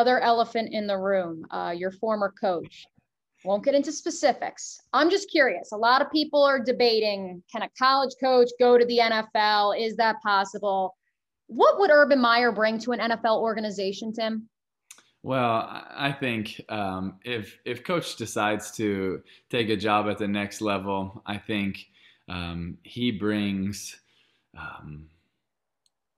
Other elephant in the room, uh, your former coach. Won't get into specifics. I'm just curious. A lot of people are debating can a college coach go to the NFL? Is that possible? What would Urban Meyer bring to an NFL organization, Tim? Well, I think um, if if coach decides to take a job at the next level, I think um, he brings um,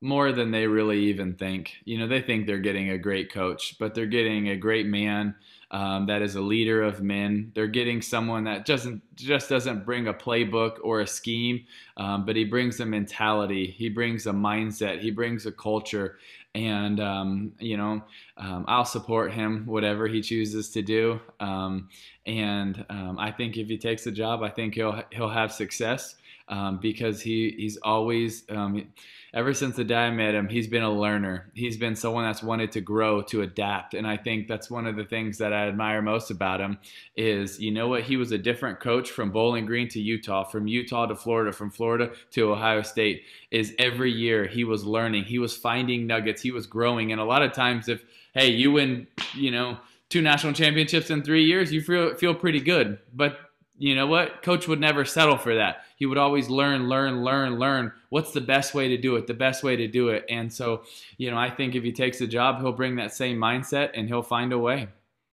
more than they really even think. You know, they think they're getting a great coach, but they're getting a great man um, that is a leader of men. They're getting someone that doesn't just doesn't bring a playbook or a scheme, um, but he brings a mentality. He brings a mindset. He brings a culture. And um, you know, um, I'll support him whatever he chooses to do. Um, and um, I think if he takes the job, I think he'll he'll have success because he he's always ever since the day I met him, he's been a learner. He's been someone that's wanted to grow, to adapt. And I think that's one of the things that I admire most about him is, you know what? He was a different coach from Bowling Green to Utah, from Utah to Florida, from Florida to Ohio State. Is every year he was learning, he was finding nuggets, he was growing. And a lot of times, if hey, you win, you know, two national championships in three years, you feel feel pretty good. But you know what? Coach would never settle for that. He would always learn, learn, learn, learn. What's the best way to do it? The best way to do it. And so, you know, I think if he takes the job, he'll bring that same mindset and he'll find a way.